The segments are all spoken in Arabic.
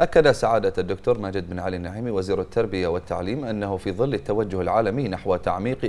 أكد سعادة الدكتور ماجد بن علي النعيمي وزير التربية والتعليم أنه في ظل التوجه العالمي نحو تعميق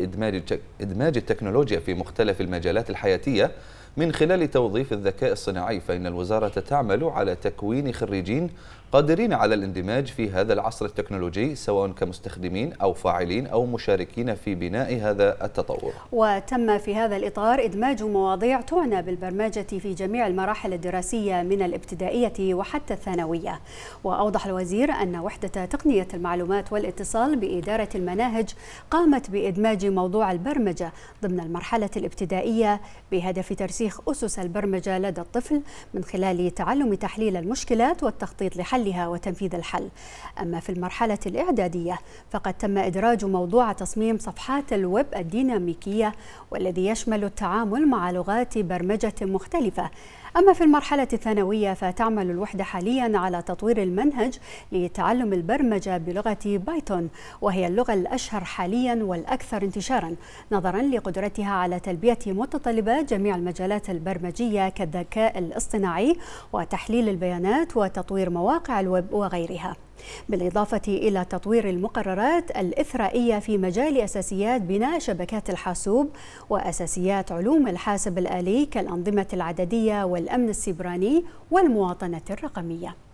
إدماج التكنولوجيا في مختلف المجالات الحياتية من خلال توظيف الذكاء الصناعي فإن الوزارة تعمل على تكوين خريجين قادرين على الاندماج في هذا العصر التكنولوجي سواء كمستخدمين أو فاعلين أو مشاركين في بناء هذا التطور. وتم في هذا الإطار إدماج مواضيع تعنى بالبرمجة في جميع المراحل الدراسية من الابتدائية وحتى الثانوية. وأوضح الوزير أن وحدة تقنية المعلومات والاتصال بإدارة المناهج قامت بإدماج موضوع البرمجة ضمن المرحلة الابتدائية بهدف ترسيخ أسس البرمجة لدى الطفل من خلال تعلم تحليل المشكلات والتخطيط لحل حلها وتنفيذ الحل. أما في المرحلة الإعدادية فقد تم إدراج موضوع تصميم صفحات الويب الديناميكية والذي يشمل التعامل مع لغات برمجة مختلفة. أما في المرحلة الثانوية فتعمل الوحدة حاليا على تطوير المنهج لتعلم البرمجة بلغة بايثون وهي اللغة الأشهر حاليا والأكثر انتشارا نظرا لقدرتها على تلبية متطلبات جميع المجالات البرمجية كالذكاء الاصطناعي وتحليل البيانات وتطوير مواقع الويب وغيرها. بالإضافة إلى تطوير المقررات الإثرائية في مجال أساسيات بناء شبكات الحاسوب وأساسيات علوم الحاسب الآلي كالأنظمة العددية والأمن السيبراني والمواطنة الرقمية.